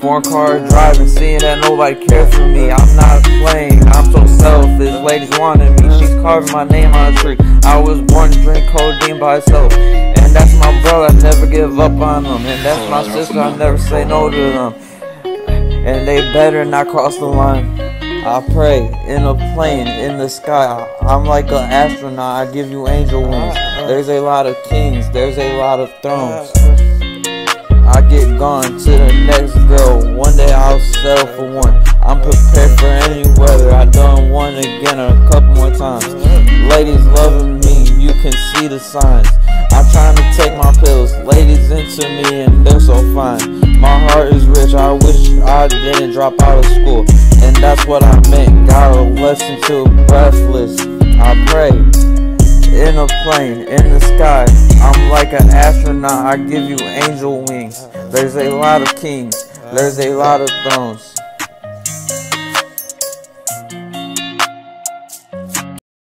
Foreign car driving, seeing that nobody cares for me. I'm not playing, I'm so selfish. Ladies wanting me, she's carving my name on a tree. I was born to drink codeine by itself. And that's my brother, I never give up on them. And that's my sister, I never say no to them. And they better not cross the line. I pray in a plane in the sky. I'm like an astronaut. I give you angel wings. There's a lot of kings. There's a lot of thrones. I get gone to the next I'm prepared for any weather. I done won again a couple more times. Ladies loving me. You can see the signs. I'm trying to take my pills. Ladies into me and they're so fine. My heart is rich. I wish I didn't drop out of school. And that's what I meant. Got a lesson to breathless. I pray in a plane, in the sky. I'm like an astronaut. I give you angel wings. There's a lot of kings. There's a lot of thrones.